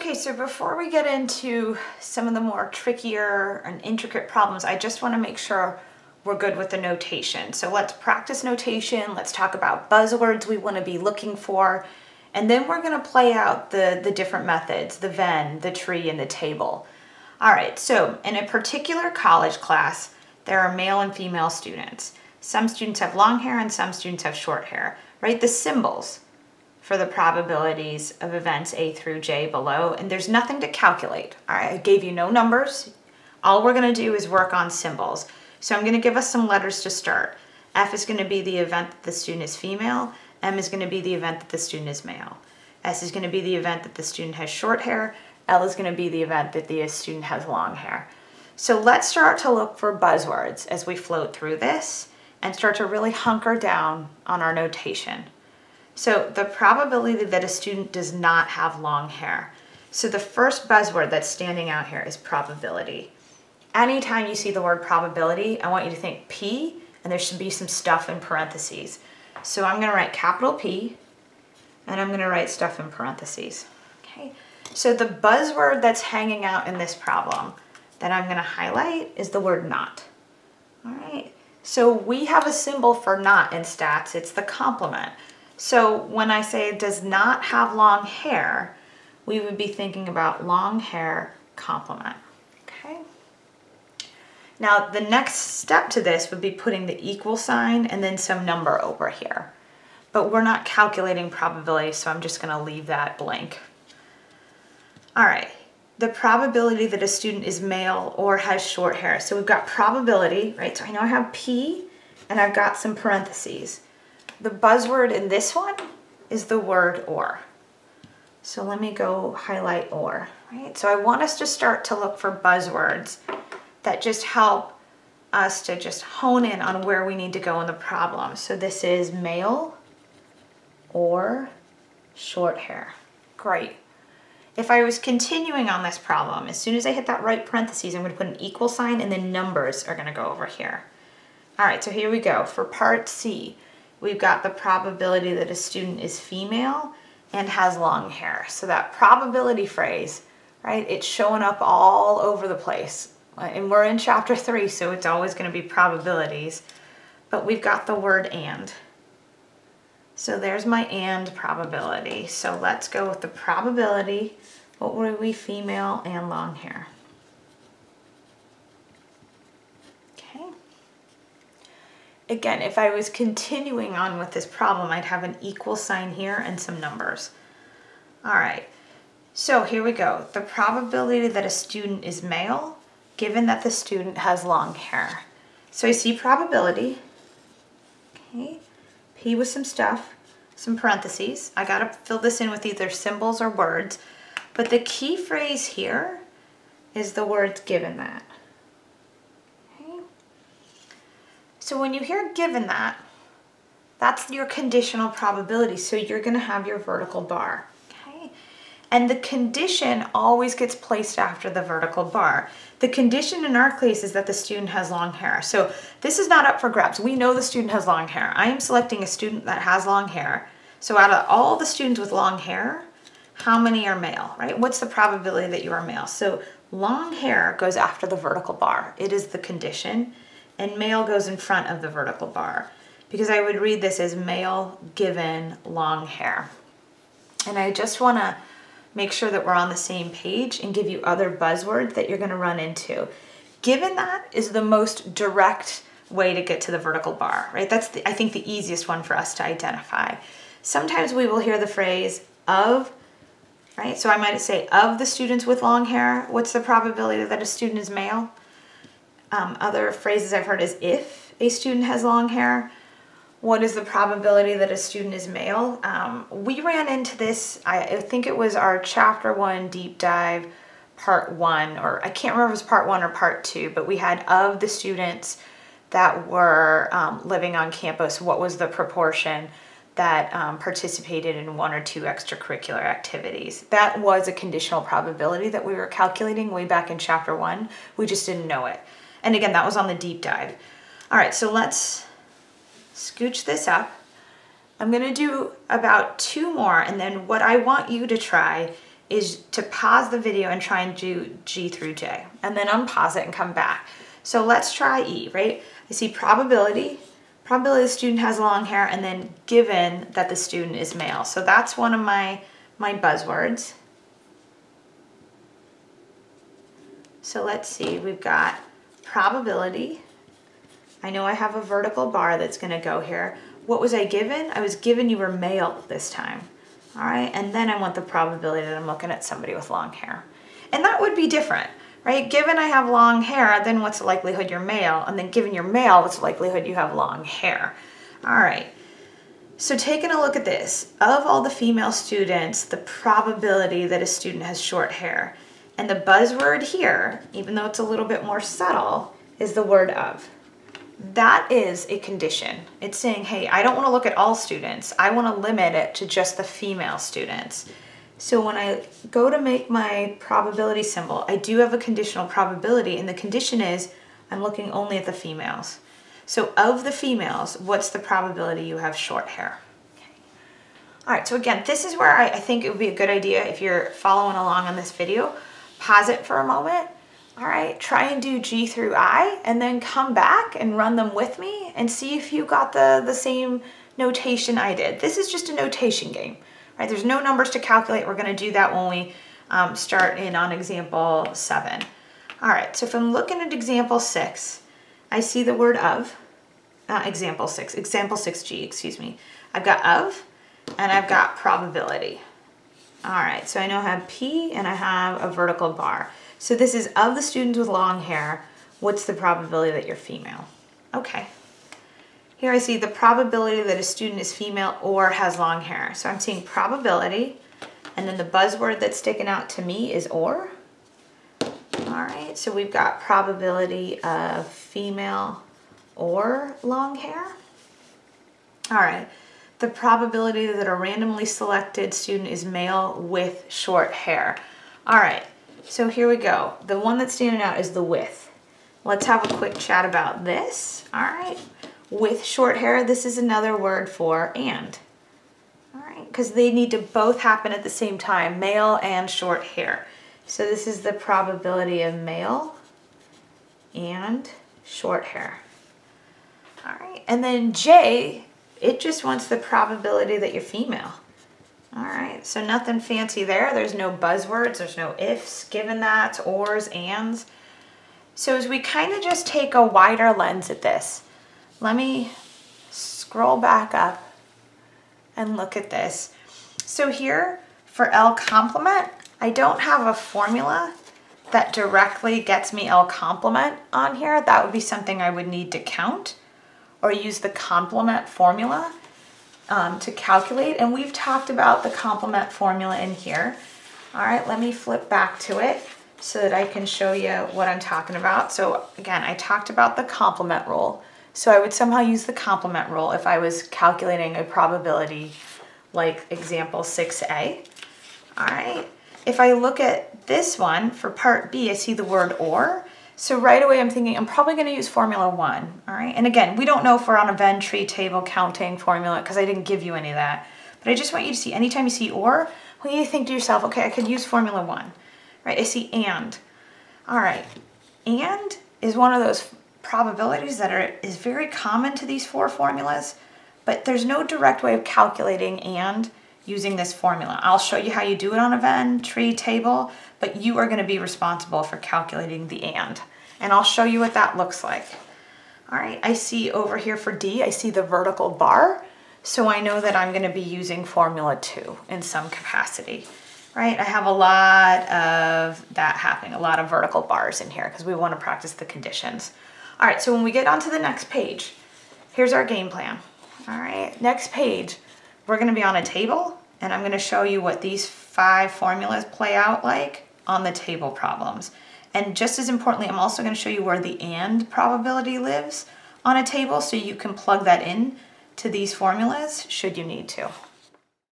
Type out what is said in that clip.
Okay, so before we get into some of the more trickier and intricate problems, I just want to make sure we're good with the notation. So let's practice notation. Let's talk about buzzwords we want to be looking for. And then we're going to play out the, the different methods, the Venn, the tree, and the table. All right, so in a particular college class, there are male and female students. Some students have long hair and some students have short hair, right? The symbols for the probabilities of events A through J below, and there's nothing to calculate. I gave you no numbers. All we're gonna do is work on symbols. So I'm gonna give us some letters to start. F is gonna be the event that the student is female. M is gonna be the event that the student is male. S is gonna be the event that the student has short hair. L is gonna be the event that the student has long hair. So let's start to look for buzzwords as we float through this and start to really hunker down on our notation. So the probability that a student does not have long hair. So the first buzzword that's standing out here is probability. Anytime you see the word probability, I want you to think P, and there should be some stuff in parentheses. So I'm gonna write capital P, and I'm gonna write stuff in parentheses, okay? So the buzzword that's hanging out in this problem that I'm gonna highlight is the word not, all right? So we have a symbol for not in stats, it's the complement. So when I say it does not have long hair, we would be thinking about long hair complement, okay? Now the next step to this would be putting the equal sign and then some number over here. But we're not calculating probability, so I'm just gonna leave that blank. All right, the probability that a student is male or has short hair. So we've got probability, right? So I know I have P and I've got some parentheses. The buzzword in this one is the word or. So let me go highlight or, right? So I want us to start to look for buzzwords that just help us to just hone in on where we need to go in the problem. So this is male or short hair. Great. If I was continuing on this problem, as soon as I hit that right parentheses, I'm going to put an equal sign and then numbers are going to go over here. All right, so here we go. For part C, we've got the probability that a student is female and has long hair. So that probability phrase, right, it's showing up all over the place. Uh, and we're in chapter three, so it's always gonna be probabilities. But we've got the word and. So there's my and probability. So let's go with the probability. What were we, female and long hair? Again, if I was continuing on with this problem, I'd have an equal sign here and some numbers. All right, so here we go. The probability that a student is male, given that the student has long hair. So I see probability, okay, P with some stuff, some parentheses. I gotta fill this in with either symbols or words, but the key phrase here is the words given that. So when you hear given that, that's your conditional probability. So you're gonna have your vertical bar, okay? And the condition always gets placed after the vertical bar. The condition in our case is that the student has long hair. So this is not up for grabs. We know the student has long hair. I am selecting a student that has long hair. So out of all the students with long hair, how many are male, right? What's the probability that you are male? So long hair goes after the vertical bar. It is the condition and male goes in front of the vertical bar because I would read this as male given long hair. And I just want to make sure that we're on the same page and give you other buzzwords that you're going to run into. Given that is the most direct way to get to the vertical bar, right? That's, the, I think, the easiest one for us to identify. Sometimes we will hear the phrase of, right? So I might say, of the students with long hair, what's the probability that a student is male? Um, other phrases I've heard is if a student has long hair, what is the probability that a student is male? Um, we ran into this, I, I, think it was our chapter one deep dive part one, or I can't remember if it was part one or part two, but we had of the students that were um, living on campus, what was the proportion that um, participated in one or two extracurricular activities. That was a conditional probability that we were calculating way back in chapter one. We just didn't know it. And again, that was on the deep dive. All right, so let's scooch this up. I'm gonna do about two more and then what I want you to try is to pause the video and try and do G through J and then unpause it and come back. So let's try E, right? I see probability, probability the student has long hair and then given that the student is male. So that's one of my, my buzzwords. So let's see, we've got probability. I know I have a vertical bar that's gonna go here. What was I given? I was given you were male this time. All right, and then I want the probability that I'm looking at somebody with long hair. And that would be different right? Given I have long hair, then what's the likelihood you're male? And then given you're male, what's the likelihood you have long hair? All right. So taking a look at this, of all the female students, the probability that a student has short hair, and the buzzword here, even though it's a little bit more subtle, is the word of. That is a condition. It's saying, hey, I don't want to look at all students. I want to limit it to just the female students. So when I go to make my probability symbol, I do have a conditional probability and the condition is I'm looking only at the females. So of the females, what's the probability you have short hair? Okay. All right, so again, this is where I, I think it would be a good idea if you're following along on this video, pause it for a moment. All right, try and do G through I and then come back and run them with me and see if you got the, the same notation I did. This is just a notation game right? There's no numbers to calculate. We're gonna do that when we um, start in on example seven. All right, so if I'm looking at example six, I see the word of, uh, example six, example 6G, excuse me. I've got of, and I've got probability. All right, so I now have P and I have a vertical bar. So this is of the students with long hair, what's the probability that you're female? Okay, here I see the probability that a student is female or has long hair. So I'm seeing probability, and then the buzzword that's sticking out to me is or. All right, so we've got probability of female or long hair. All right, the probability that a randomly selected student is male with short hair. All right, so here we go. The one that's standing out is the with. Let's have a quick chat about this. All right with short hair, this is another word for and. All right, because they need to both happen at the same time, male and short hair. So this is the probability of male and short hair. All right, and then J, it just wants the probability that you're female. All right, so nothing fancy there. There's no buzzwords, there's no ifs, given that, ors, ands. So as we kind of just take a wider lens at this, let me scroll back up and look at this. So here for L complement, I don't have a formula that directly gets me L complement on here. That would be something I would need to count or use the complement formula um, to calculate. And we've talked about the complement formula in here. All right, let me flip back to it so that I can show you what I'm talking about. So again, I talked about the complement rule. So I would somehow use the complement rule if I was calculating a probability like example 6a. All right, if I look at this one for part B, I see the word or. So right away I'm thinking I'm probably gonna use formula one, all right? And again, we don't know if we're on a Venn tree table counting formula because I didn't give you any of that. But I just want you to see, anytime you see or, when you think to yourself, okay, I could use formula one, right? I see and. All right, and is one of those probabilities that are is very common to these four formulas, but there's no direct way of calculating and using this formula. I'll show you how you do it on a Venn tree table, but you are going to be responsible for calculating the and. And I'll show you what that looks like. All right, I see over here for D, I see the vertical bar. So I know that I'm going to be using formula 2 in some capacity, right? I have a lot of that happening, a lot of vertical bars in here because we want to practice the conditions. All right, so when we get onto the next page, here's our game plan. All right, next page, we're gonna be on a table and I'm gonna show you what these five formulas play out like on the table problems. And just as importantly, I'm also gonna show you where the and probability lives on a table so you can plug that in to these formulas should you need to.